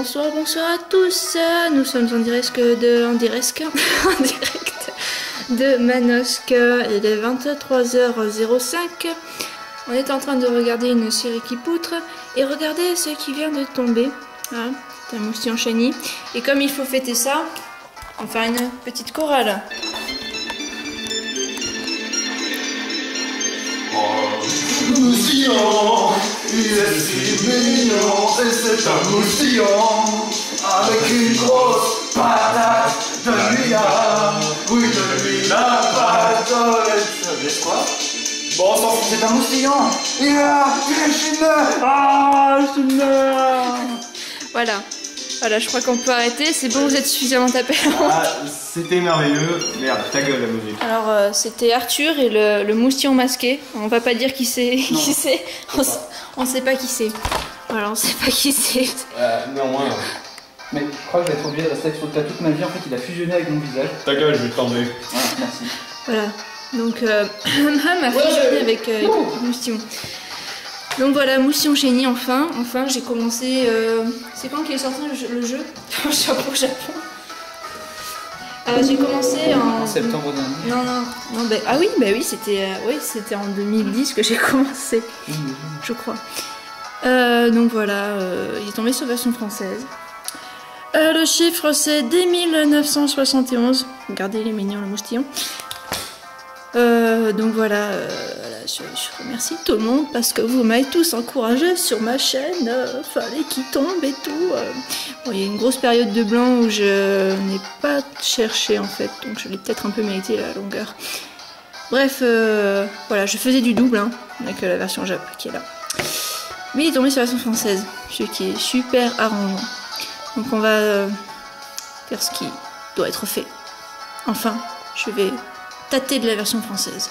bonsoir, bonsoir à tous. Nous sommes en direct de, direct, de Manosque. Il est 23h05. On est en train de regarder une série qui poutre et regardez ce qui vient de tomber. C'est un moustillon shiny. Et comme il faut fêter ça, on va faire une petite chorale. moustillon, il est si mignon, et c'est un moustillon, avec une grosse patate de milliard, oui de milliard, patate, n'est-ce quoi? Bon, s'en fout, c'est un moustillon, il est là, il est chineux, ah, chineux Voilà. Voilà, je crois qu'on peut arrêter. C'est bon, vous êtes suffisamment tapé. Ah, c'était merveilleux. Merde, ta gueule la musique. Alors, euh, c'était Arthur et le, le, moustillon masqué. On va pas dire qui c'est. Qui c'est. On, sait pas qui c'est. Voilà, on sait pas qui c'est. Euh, néanmoins. Mais je crois que je vais être obligé de rester avec toute ma vie. En fait, il a fusionné avec mon visage. Ta gueule, je vais te tomber. Voilà, merci. Voilà. Donc, euh, Ham a fusionné avec euh, le moustillon. Donc voilà, Moussion Chény, enfin, enfin, j'ai commencé. Euh, c'est quand qu'il est sorti le jeu Le jeu Japon, Japon. Euh, j'ai commencé en... en septembre dernier. Non, non, non bah, ah oui, bah oui, c'était euh, oui, c'était en 2010 que j'ai commencé, je crois. donc voilà, il est tombé sur version française. le chiffre c'est dès 1971. Regardez, les mignons, le moustillon. Donc voilà, je, remercie tout le monde parce que vous m'avez tous encouragé sur ma chaîne. Euh, fallait qu'il tombe et tout. Euh. il y a une grosse période de blanc où je n'ai pas cherché en fait, donc je l'ai peut-être un peu mérité la longueur. Bref, euh, voilà, je faisais du double hein, avec la version Jap qui est là. Mais il est tombé sur la version française, ce qui est super arrangeant. Donc on va faire ce qui doit être fait. Enfin, je vais tâter de la version française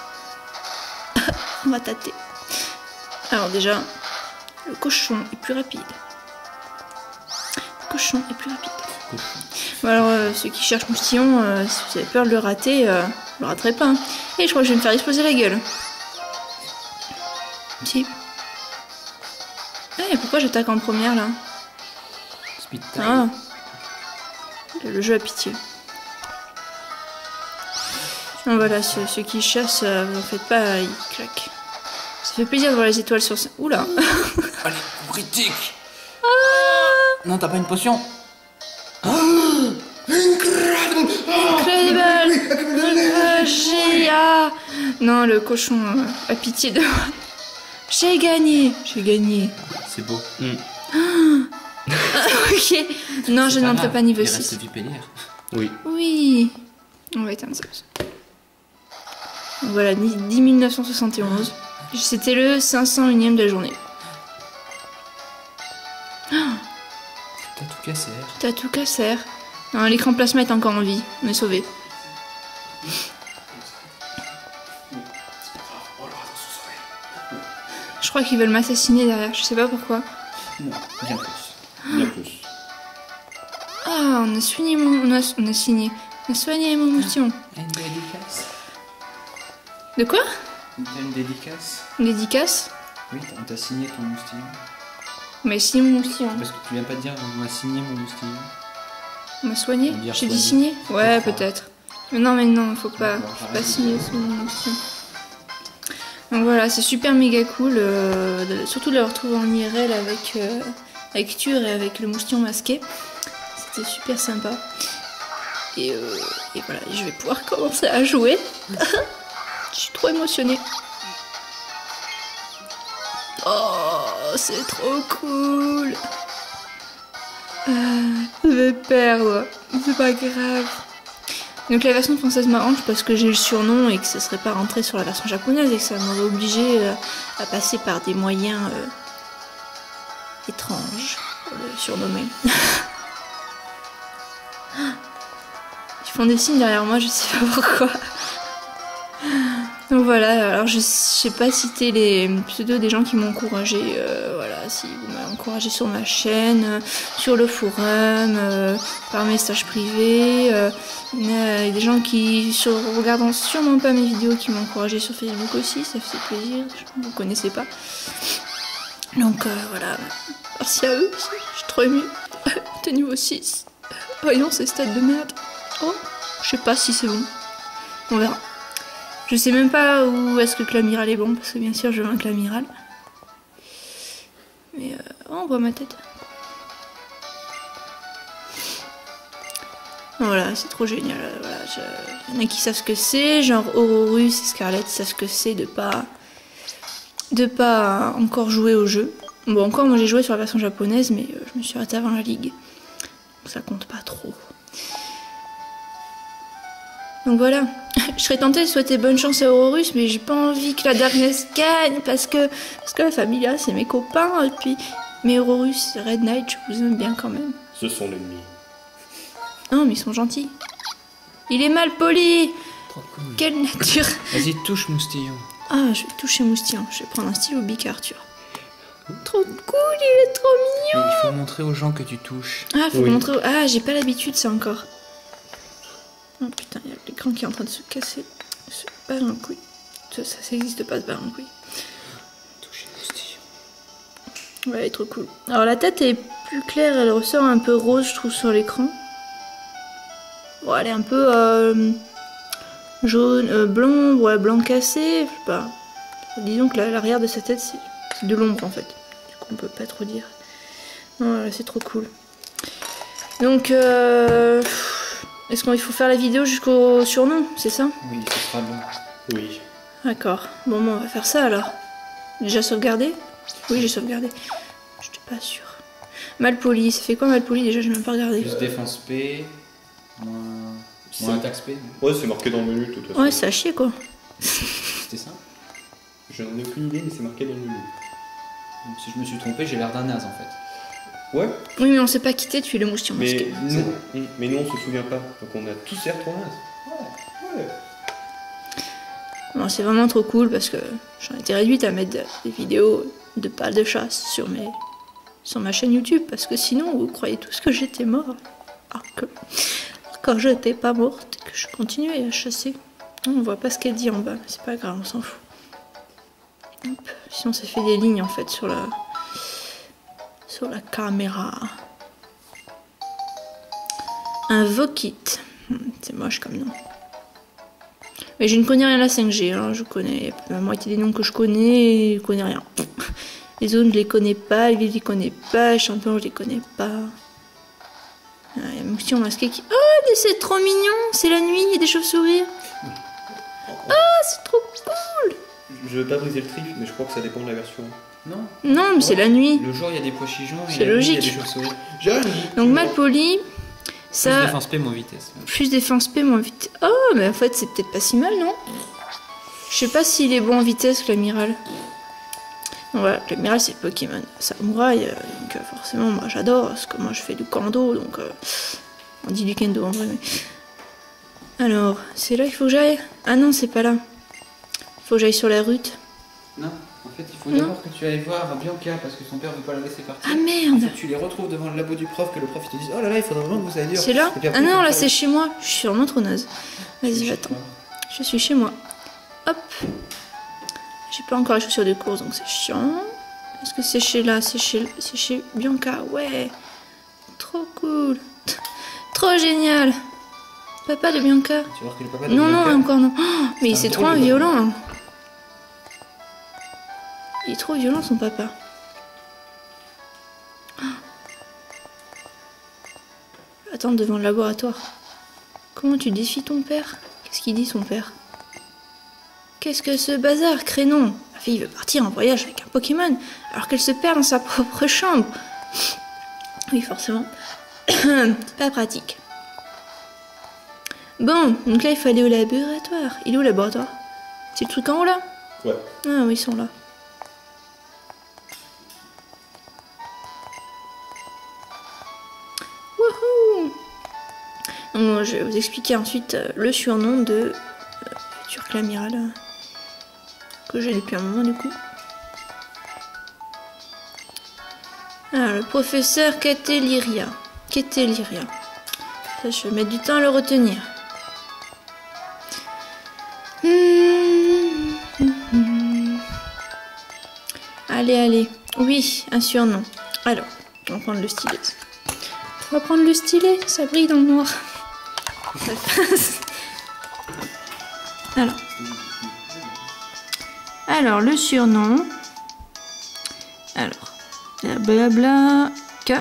on va tâter. Alors déjà, le cochon est plus rapide. Le cochon est plus rapide. Bon alors, euh, ceux qui cherchent moustillon, euh, si vous avez peur de le rater, euh, vous le raterez pas. Hein. Et je crois que je vais me faire exploser la gueule. Si. Eh, pourquoi j'attaque en première là? Ah. Le jeu à pitié. Voilà, ceux, qui chassent, euh, vous en faites pas, ils claquent. Ça fait plaisir de voir les étoiles sur ça. Oula Allez, critique ah Non, t'as pas une potion? Ah Incredible Incredible Non, le cochon euh, a pitié de moi. J'ai gagné J'ai gagné. C'est beau. Mm. ok. Non, je n'entre pas niveau 6. Oui. Oui. On va éteindre ça. Voilà, 10 1971. C'était le 501ème de la journée. T'as tout cassé. T'as tout cassé. L'écran plasma est encore en vie. On est sauvé. Je crois qu'ils veulent m'assassiner derrière. Je sais pas pourquoi. Non, bien plus. Bien plus. Ah, on a soigné mon. On a, on a signé. On a soigné mon. De quoi T'as une dédicace Une dédicace Oui, on t'a signé ton moustillon. Mais signé mon moustillon. Parce que tu viens pas de dire on m'a signé mon moustillon. On m'a soigné J'ai dit signé Ouais, peut-être. Mais non, mais non, faut pas, faut pas signer mon moustillon. Donc voilà, c'est super méga cool, euh, surtout de le retrouver en IRL avec, euh, avec Tur et avec le moustillon masqué. C'était super sympa. Et, euh, et voilà, je vais pouvoir commencer à jouer. Je suis trop émotionnée. Oh, c'est trop cool. Euh, je vais perdre. C'est pas grave. Donc la version française m'arrange parce que j'ai le surnom et que ce serait pas rentré sur la version japonaise et que ça m'aurait obligé euh, à passer par des moyens euh, étranges pour le surnommer. Ils font des signes derrière moi, je sais pas pourquoi. Voilà, alors je sais pas citer les pseudos des gens qui m'ont encouragé, euh, voilà, si vous m'avez encouragé sur ma chaîne, euh, sur le forum, euh, par message privé, il y des gens qui, regardant sûrement pas mes vidéos, qui m'ont encouragé sur Facebook aussi, ça fait plaisir, je, vous connaissez pas. Donc voilà, merci à eux, je suis trop émue t'es niveau 6. Voyons ces stats de merde. Oh, je sais pas si c'est bon. On verra. Je sais même pas où est-ce que l'amiral est bon, parce que bien sûr je veux un l'amiral. Mais euh, on voit ma tête. Voilà, c'est trop génial. Voilà, je... Il y en a qui savent ce que c'est, genre Aurorus et Scarlett savent ce que c'est de pas de pas encore jouer au jeu. Bon, encore, moi j'ai joué sur la version japonaise, mais euh, je me suis arrêtée avant la ligue. Donc ça compte pas trop. Donc voilà. Je serais tentée de souhaiter bonne chance à Aurorus, mais j'ai pas envie que la Darkness gagne parce que, parce que la Familia c'est mes copains. Et puis, mais Aurorus, Red Knight, je vous aime bien quand même. Ce sont l'ennemi. Non, mais ils sont gentils. Il est mal poli Trop cool. Quelle nature Vas-y, touche Moustillon. Ah, je vais toucher Moustillon. Je vais prendre un stylo Bic Arthur. Trop cool, il est trop mignon Mais il faut montrer aux gens que tu touches. Ah, faut Oui. montrer. Ah, j'ai pas l'habitude, ça encore. Oh putain, il y a l'écran qui est en train de se casser. Couille. Ça, ça, ça existe pas, barre un couille. Toucher. Ouais, elle est trop cool. Alors la tête est plus claire, elle ressort un peu rose, je trouve, sur l'écran. Bon, elle est un peu euh, jaune, euh, blanc, ouais, blanc cassé, je sais pas. Disons que la- l'arrière de sa tête, c'est c'est de l'ombre en fait. Du coup, on peut pas trop dire. Non, là, c'est trop cool. Donc, euh, est-ce qu'il faut faire la vidéo jusqu'au surnom, c'est ça? Oui, ce sera bon. Oui. D'accord. Bon, bon, on va faire ça alors. Déjà sauvegardé? Oui, j'ai sauvegardé. J'étais pas sûre. Malpoli, ça fait quoi Malpoli Déjà, j'ai même pas regardé. Plus défense P, moins, moins attaque P. Ouais, c'est marqué dans le menu de toute façon. Ouais, c'est à chier quoi. C'était ça? Je n'en ai aucune idée, mais c'est marqué dans le menu. Si je me suis trompé, j'ai l'air d'un naze en fait. Ouais, Oui, mais on s'est pas quitté, tu es le moustion mais masqué. nous, on- mais nous on se souvient pas. Donc on a tous ces retours Ouais. Ouais. Bon, c'est vraiment trop cool parce que j'en étais réduite à mettre des vidéos de pas de chasse sur, mes... sur ma chaîne YouTube parce que sinon, vous croyez tous que j'étais mort. Alors que quand j'étais pas morte, que je continuais à chasser. On voit pas ce qu'elle dit en bas, c'est pas grave, on s'en fout. Hop. Sinon, ça fait des lignes en fait sur la sur la caméra. Un Vokit. Hmm, C'est moche comme nom. Mais je ne connais rien à la 5G, hein, je connais la moitié des noms que je connais, je connais rien. Les zones, je les connais pas, les villes, je les connais pas, les champions, je les connais pas. Il y a un moustion masqué qui. Oh, mais c'est trop mignon, c'est la nuit, il y a des chauves-souris. Ah, c'est trop cool Je veux pas briser le trip, mais je crois que ça dépend de la version. Non Non, mais c'est la nuit. Le jour, il y a des et C'est la nuit, il y a logique. des rien Donc mal poli, Plus ça. défense P, moins vitesse. Plus défense P, moins vite. Oh, mais en fait, c'est peut-être pas si mal, non? Je sais pas s'il est bon en vitesse, l'amiral. Donc Voilà, l'amiral, c'est le Pokémon samouraï. euh, Donc, euh, forcément, moi, j'adore, parce que moi, je fais du kendo, donc. euh, on dit du kendo en vrai, mais. Alors, c'est là qu'il faut que j'aille? Ah non, c'est pas là. Il faut que j'aille sur la route. Non, en fait, il faut d'abord que tu ailles voir Bianca parce que son père veut pas la laisser partir. Ah merde tu les retrouves devant le labo du prof, que le prof il te dise Oh là là, il faudrait vraiment que vous alliez. C'est là après, Ah non, là, c'est chez moi. Je suis vraiment trop naze. Vas-y, j'attends. Je suis chez moi. Hop. J'ai pas encore les chaussures de course, donc c'est chiant. Est-ce que c'est chez là C'est chez, chez Bianca? Ouais. Trop cool. Trop génial. Papa de Bianca. Tu voir que le papa de Non, Bianca- non, encore non. Oh, mais C'est trop violent. hein. Trop violent, son papa. Oh. Attends, devant le laboratoire. Comment tu défies ton père? Qu'est-ce qu'il dit, son père? Qu'est-ce que ce bazar, crénon? La fille veut partir en voyage avec un Pokémon, alors qu'elle se perd dans sa propre chambre. Oui, forcément. Pas pratique. Bon, donc là, il faut aller au laboratoire. Il est où le laboratoire? C'est le truc en haut là? Ouais. Ah oui, ils sont là. Je vais vous expliquer ensuite euh, le surnom de euh, futur Clamiral euh, que j'ai depuis un moment du coup. Ah, le professeur Keteliria. Keteliria. Ça, je vais mettre du temps à le retenir. Hmm. Allez, allez. Oui, un surnom. Alors, on va prendre le stylet. On va prendre le stylet, ça brille dans le noir. Alors. Alors, le surnom. Alors. Blabla. K.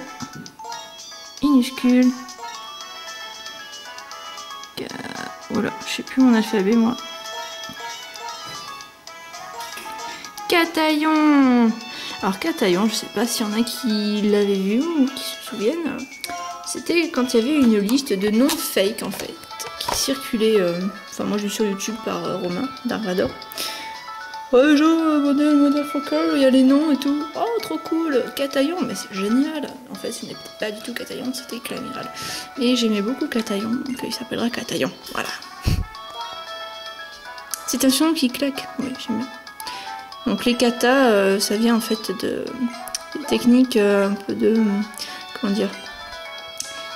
Minuscule. K. Voilà, je sais plus mon alphabet moi. Cataillon Alors Cataillon, je sais pas s'il y en a qui l'avaient vu ou qui se souviennent. C'était quand il y avait une liste de noms fake en fait, qui circulait, euh, enfin moi je suis sur YouTube par euh, Romain Darvador. Ouais genre euh, modèle, modèle focal, il y a les noms et tout. Oh trop cool, Cataillon, mais c'est génial. En fait ce n'était pas du tout Cataillon, c'était Clamiral. Mais j'aimais beaucoup Cataillon, donc il s'appellera Cataillon, voilà. C'est un son qui claque, oui j'aime bien. Donc les katas, ça vient en fait de des techniques un peu de comment dire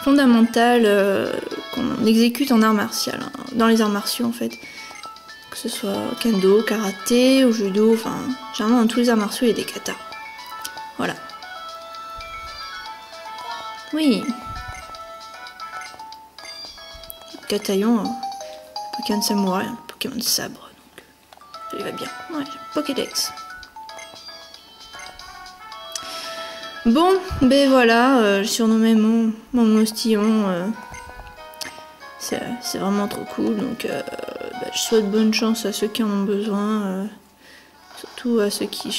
fondamentales euh, qu'on exécute en art martial, hein, dans les arts martiaux en fait. Que ce soit kendo, karaté ou judo, enfin, généralement dans tous les arts martiaux il y a des katas. Voilà. Oui. Kataillon, un Pokémon samouraï, Pokémon sabre, donc ça lui va bien. Ouais, Pokédex. Bon, ben voilà, euh, je surnommais mon, mon moustillon. euh, c'est vraiment trop cool, donc euh, ben, je souhaite bonne chance à ceux qui en ont besoin, euh, surtout à ceux qui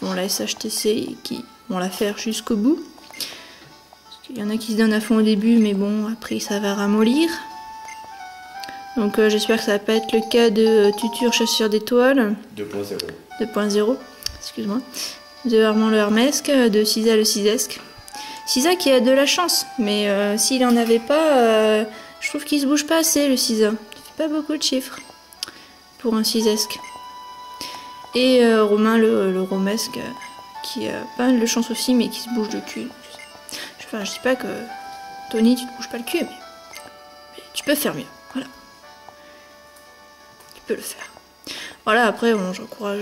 font la SHTC et qui vont la faire jusqu'au bout. Parce qu'il y en a qui se donnent à fond au début, mais bon, après ça va ramollir. Donc j'espère que ça va pas être le cas de euh, Tutur Chasseur d'étoiles. 2.0. 2.0, excuse-moi, de Armand le Hermesque, de Cisa le Cisesque. Cisa qui a de la chance, mais euh, s'il en avait pas, euh, je trouve qu'il se bouge pas assez le Cisa. Il fait pas beaucoup de chiffres pour un Cisesque. Et euh, Romain le, le Romesque, qui a pas mal de chance aussi, mais qui se bouge le cul. Enfin, je dis pas que Tony, tu te bouges pas le cul, mais, tu peux faire mieux. Voilà. Tu peux le faire. Voilà, après, j'encourage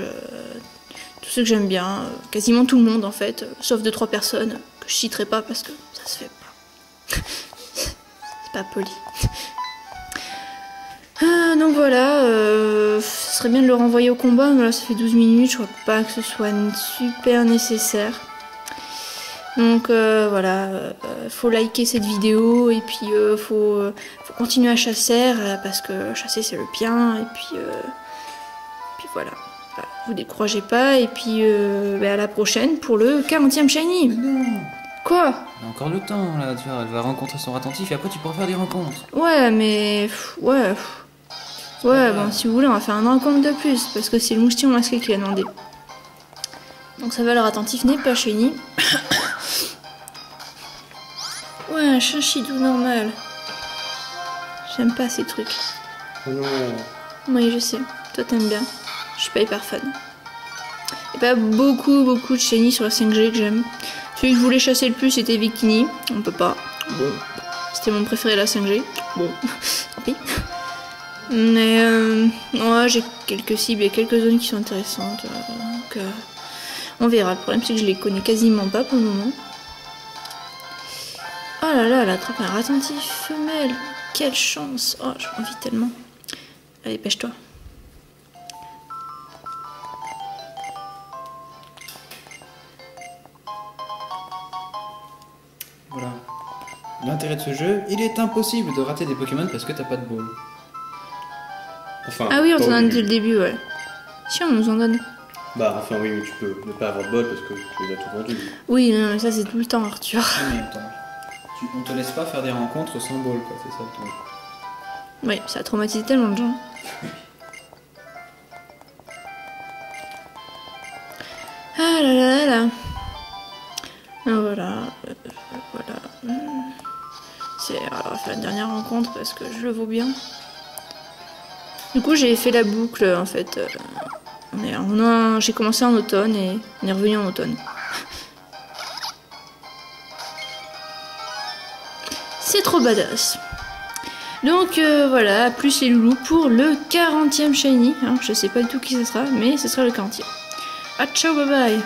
tous ceux que j'aime bien, euh, quasiment tout le monde en fait, euh, sauf deux trois personnes euh, que je citerai pas parce que ça se fait pas. C'est pas poli. Ah, donc voilà, ce serait bien de le renvoyer au combat, mais là ça fait 12 minutes, je crois pas que ce soit super nécessaire. Donc voilà, euh, faut liker cette vidéo et puis faut, faut continuer à chasser parce que chasser c'est le bien et puis, puis voilà. Vous découragez pas et puis euh, bah, à la prochaine pour le 40e shiny. Non Quoi? Il y a encore le temps là, tu vois, elle va rencontrer son attentif et après tu pourras faire des rencontres. Ouais mais pff, ouais. pff. Ouais bon si vous voulez on va faire un rencontre de plus parce que c'est le moustillon masqué qui l'a demandé. Donc ça va leur attentif n'est pas shiny. ouais un chinchidou normal. J'aime pas ces trucs. Oh non. Oui, je sais. Toi, t'aimes bien. Je suis pas hyper fan. Il pas beaucoup, beaucoup de shiny sur la 5G que j'aime. Celui que je voulais chasser le plus, c'était Vikini. On peut pas. Bon. C'était mon préféré, la 5G. Bon, tant pis. Mais, euh, ouais, j'ai quelques cibles et quelques zones qui sont intéressantes. euh, donc, euh, on verra. Le problème, c'est que je les connais quasiment pas pour le moment. Oh là là, elle attrape un attentif femelle. Quelle chance. Oh, j'ai envie tellement. Allez, pêche-toi. L'intérêt de ce jeu, il est impossible de rater des Pokémon parce que t'as pas de ball. Enfin. Ah oui, on t'en donne dès le début, ouais. Si, on nous en donne. Bah, enfin, oui, mais tu peux ne pas avoir de bol parce que tu les as tout vendu. Oui, non, mais ça, c'est tout le temps, Arthur. Mais attends. Tu- on te laisse pas faire des rencontres sans ball, quoi, c'est ça le truc. Oui, ça a traumatisé tellement de gens. Ah là là là là. Ah, voilà. C'est, alors, faire dernière rencontre parce que je le vaux bien. Du coup, j'ai fait la boucle en fait. euh, a- j'ai commencé en automne et on est revenu en automne. C'est trop badass. Donc euh, voilà, plus les loulous pour le 40e shiny. hein. Je sais pas du tout qui ce sera, mais ce sera le 40e. Ah ciao, bye bye